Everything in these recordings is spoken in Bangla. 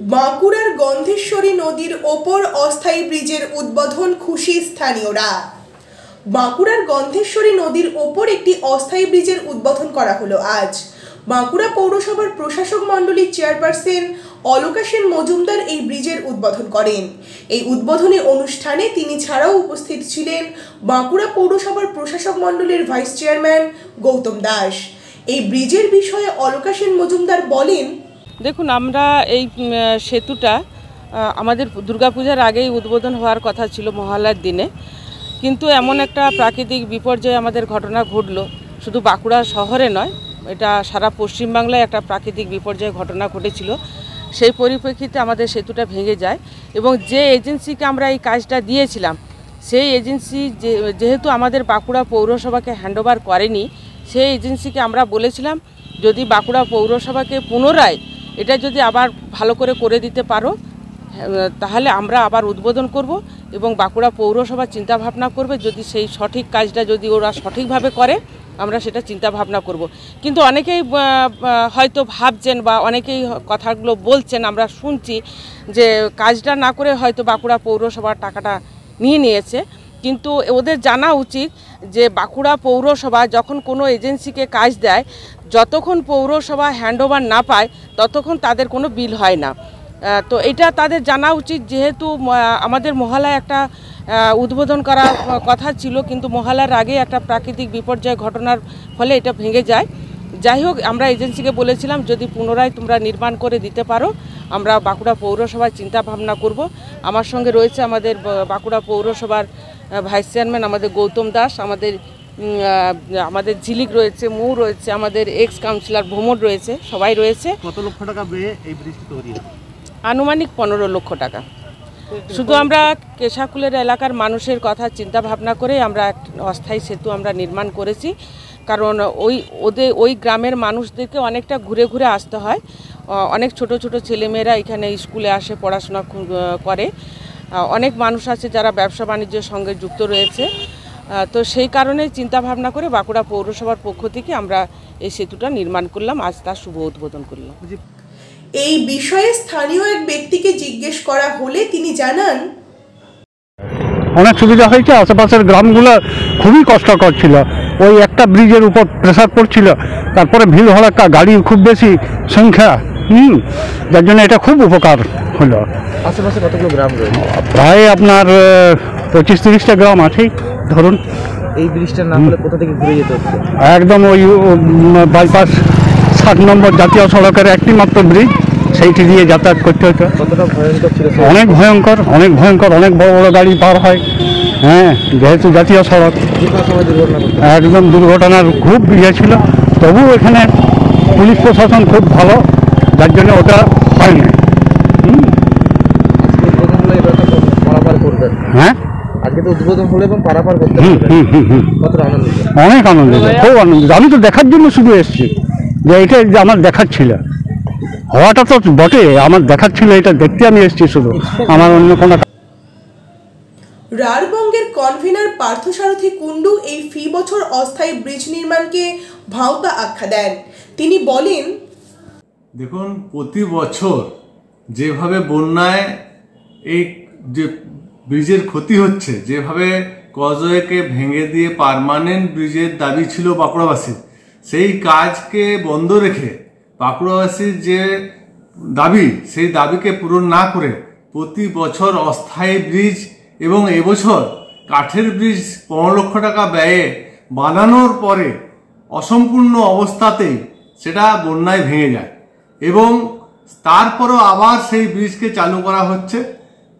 বাঁকুড়ার গন্ধেশ্বরী নদীর ওপর অস্থায়ী ব্রিজের উদ্বোধন খুশি স্থানীয়রা। বাঁকুড়ার গন্ধেশ্বরী নদীর ওপর একটি অস্থায়ী ব্রিজের উদ্বোধন করা হলো আজ। বাঁকুড়া পৌরসভার প্রশাসক মণ্ডলীর চেয়ারপারসন অলকা সেন মজুমদার এই ব্রিজের উদ্বোধন করেন। এই উদ্বোধনী অনুষ্ঠানে তিনি ছাড়াও উপস্থিত ছিলেন বাঁকুড়া পৌরসভার প্রশাসক মণ্ডলীর ভাইস চেয়ারম্যান গৌতম দাস। এই ব্রিজের বিষয়ে অলকা সেন মজুমদার বলেন দেখুন, আমরা এই সেতুটা আমাদের দুর্গাপূজার আগেই উদ্বোধন হওয়ার কথা ছিল মহালয়ার দিনে। কিন্তু এমন একটা প্রাকৃতিক বিপর্যয় আমাদের ঘটনা ঘটলো। শুধু বাঁকুড়া শহরে নয়, এটা সারা পশ্চিমবাংলায় একটা প্রাকৃতিক বিপর্যয় ঘটনা ঘটেছিল। সেই পরিপ্রেক্ষিতে আমাদের সেতুটা ভেঙে যায় এবং যে এজেন্সিকে আমরা এই কাজটা দিয়েছিলাম, সেই এজেন্সি যেহেতু আমাদের বাঁকুড়া পৌরসভাকে হ্যান্ডওভার করেনি, সেই এজেন্সিকে আমরা বলেছিলাম, যদি বাঁকুড়া পৌরসভাকে পুনরায় এটা যদি আবার ভালো করে করে দিতে পারো হ্যাঁ, তাহলে আমরা আবার উদ্বোধন করব এবং বাঁকুড়া পৌরসভা চিন্তা ভাবনা করবে। যদি সেই সঠিক কাজটা যদি ওরা সঠিকভাবে করে আমরা সেটা চিন্তা ভাবনা করব। কিন্তু অনেকেই হয়তো ভাবছেন বা অনেকেই কথাগুলো বলছেন আমরা শুনছি যে কাজটা না করে হয়তো বাঁকুড়া পৌরসভার টাকাটা নিয়ে নিয়েছে। কিন্তু ওদের জানা উচিত যে বাঁকুড়া পৌরসভা যখন কোনো এজেন্সিকে কাজ দেয় যতক্ষণ পৌরসভা হ্যান্ডওভার না পায় ততক্ষণ তাদের কোনো বিল হয় না। তো এটা তাদের জানা উচিত যেহেতু আমাদের মহালয় একটা উদ্বোধন করা আহ, কথা ছিল কিন্তু মহালয়ার আগে একটা প্রাকৃতিক বিপর্যয় ঘটনার ফলে এটা ভেঙে যায়। যাই হোক আমরা এজেন্সিকে বলেছিলাম যদি পুনরায় তোমরা নির্মাণ করে দিতে পারো আমরা বাঁকুড়া পৌরসভায় চিন্তা ভাবনা করব। আমার সঙ্গে রয়েছে আমাদের বাঁকুড়া পৌরসভার ভাইস চেয়ারম্যান আমাদের গৌতম দাস আমাদের আমাদের ঝিলিক রয়েছে মৌ রয়েছে আমাদের এক্স কাউন্সিলর ভ্রমণ রয়েছে সবাই রয়েছে। কত লক্ষ টাকা ব্যয়ে এই ব্রিজটি তৈরি আনুমানিক পনেরো লক্ষ টাকা। শুধু আমরা কেশাকুলের এলাকার মানুষের কথা চিন্তা ভাবনা করে আমরা এক অস্থায়ী সেতু আমরা নির্মাণ করেছি। কারণ ওই ওদের ওই গ্রামের মানুষদেরকে অনেকটা ঘুরে ঘুরে আসতে হয়। অনেক ছোট ছোট ছেলেমেয়েরা এখানে স্কুলে আসে পড়াশোনা করে। অনেক মানুষ আছে যারা ব্যবসা বাণিজ্যের সঙ্গে যুক্ত রয়েছে। তো সেই কারণে চিন্তা ভাবনা করে বাঁকুড়া পৌরসভার পক্ষ থেকে আমরা এই সেতুটা নির্মাণ করলাম। আজ তার শুভ উদ্বোধন করলাম। এই বিষয়ে স্থানীয় এক ব্যক্তিকে জিজ্ঞেস করা হলে তিনি জানান অনেক সুবিধা হয়েছে। আশেপাশের গ্রামগুলো খুবই কষ্টকর ছিল। ওই একটা ব্রিজের উপর প্রেসার পড়ছিল। তারপরে ভিড় হড়াক্কা গাড়ি খুব বেশি সংখ্যা। হুম যার জন্য এটা খুব উপকার হলো। আশেপাশে কতগুলো গ্রাম রয়েছে? প্রায় আপনার পঁচিশ তিরিশটা গ্রাম আছেই ধরুন। এই ব্রিজটা না হলে কোথা থেকে ঘুরে যেতে হচ্ছে? একদম ওই বাইপাস ষাট নম্বর জাতীয় সড়কের একটি মাত্র ব্রিজ সেইটি দিয়ে যাতায়াত করতে হতো। কতটা ভয়ঙ্কর ছিল অনেক ভয়ঙ্কর অনেক ভয়ঙ্কর অনেক বড় বড় গাড়ি পার হয়। হ্যাঁ যেহেতু জাতীয় সড়ক। একদম দুর্ঘটনার খুব ইয়ে ছিল। তবু এখানে পুলিশ প্রশাসন খুব ভালো। যার জন্য ওটা হ্যাঁ? আজকে তো উদ্বোধন হলো এবং পারাপার করতে হুম পারবেন। হুম হুম হুম। কতটা আনন্দিত? অনেক আনন্দিত খুব আনন্দিত। আমি তো দেখার জন্য শুধু এসেছি। যে এটা যে আমার দেখার ছিল। হওয়াটা তো বটে আমার দেখার ছিল এটা দেখতে আমি এসেছি শুধু। আমার অন্য কোনো রারবঙ্গের কনভেনার পার্থসারথী কুণ্ডু এই ফি বছর অস্থায়ী ব্রিজ নির্মাণকে ভাওতা আখ্যা দেন। তিনি বলেন দেখুন, প্রতি বছর যেভাবে বন্যায় এই যে ব্রিজের ক্ষতি হচ্ছে, যেভাবে কজওয়েকে ভেঙে দিয়ে পার্মানেন্ট ব্রিজের দাবি ছিল বাঁকুড়াবাসীর, সেই কাজকে বন্ধ রেখে বাঁকুড়াবাসীর যে দাবি, সেই দাবিকে পূরণ না করে প্রতি বছর অস্থায়ী ব্রিজ এবং এবছর কাঠের ব্রিজ পনেরো লক্ষ টাকা ব্যয়ে বানানোর পরে অসম্পূর্ণ অবস্থাতেই সেটা বন্যায় ভেঙে যায়। এবং তারপরও আবার সেই ব্রিজকে চালু করা হচ্ছে।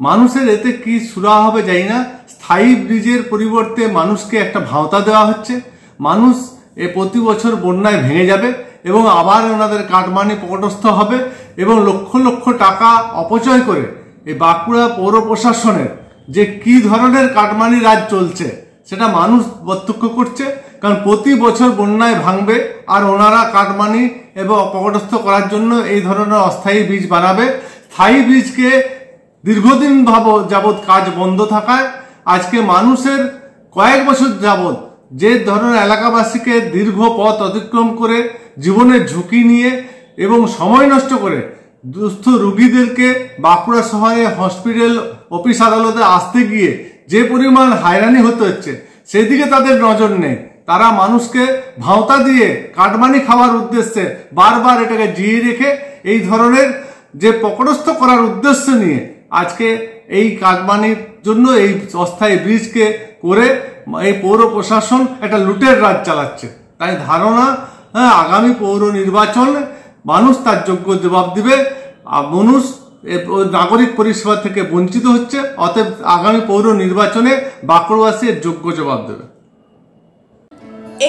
মানুষের এতে কি সুরা হবে জানি না। স্থায়ী ব্রিজের পরিবর্তে মানুষকে একটা ভাওতা দেওয়া হচ্ছে। মানুষ এ প্রতি বছর বন্যায় ভেঙে যাবে এবং আবার ওনাদের কাটমানি পকটস্থ হবে এবং লক্ষ লক্ষ টাকা অপচয় করে এই বাঁকুড়া পৌর প্রশাসনের যে কি ধরনের কাটমানি রাজ চলছে সেটা মানুষ প্রত্যক্ষ করছে, কারণ প্রতি বছর বন্যায় ভাঙবে আর ওনারা কাটমানি এবং অপকটস্থ করার জন্য এই ধরনের অস্থায়ী বীজ বানাবে। স্থায়ী বীজকে দীর্ঘদিন ভাব যাবৎ কাজ বন্ধ থাকায়, আজকে মানুষের কয়েক বছর যাবৎ যে ধরনের এলাকাবাসীকে দীর্ঘ পথ অতিক্রম করে জীবনের ঝুঁকি নিয়ে এবং সময় নষ্ট করে দুস্থ রুগীদেরকে বাঁকুড়া শহরে হসপিটাল, অফিস আদালতে আসতে গিয়ে যে পরিমাণ হয়রানি হতে হচ্ছে সেদিকে তাদের নজর নেই। তারা মানুষকে ভাওতা দিয়ে কাটমানি খাওয়ার উদ্দেশ্যে বারবার এটাকে জিয়ে রেখে এই ধরনের যে পকড়স্থ করার উদ্দেশ্য নিয়ে আজকে এই কাটমানির জন্য এই অস্থায়ী ব্রিজকে করে এই পৌর প্রশাসন একটা লুটের রাজ চালাচ্ছে। তাই ধারণা হ্যাঁ, আগামী পৌর নির্বাচন মানুষ তার যোগ্য জবাব দিবে। মানুষ নাগরিক পরিষেবা থেকে বঞ্চিত হচ্ছে, অতএব আগামী পৌর নির্বাচনে বাঁকুড়াবাসী যোগ্য জবাব দেবে।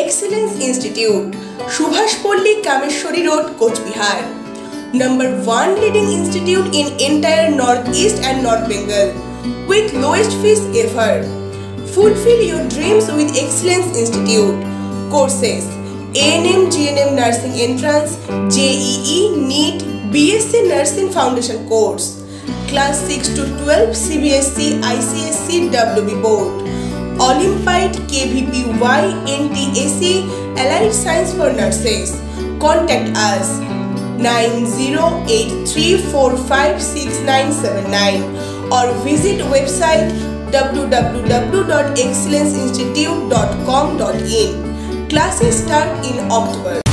Excellence institute, Subhash Palli, Kameshwari road, Cooch Behar. Number one leading institute in entire north east and north Bengal, with lowest fees ever fulfill your dreams with excellence institute. Courses ANM GNM nursing entrance JEE NEET bsc nursing foundation course class 6 to 12 cbsc icsc wb board Olympide KVPY NTAC Allied Science for Nurses. Contact us 9083456979 or visit website www.excellenceinstitute.com.in. Classes start in October.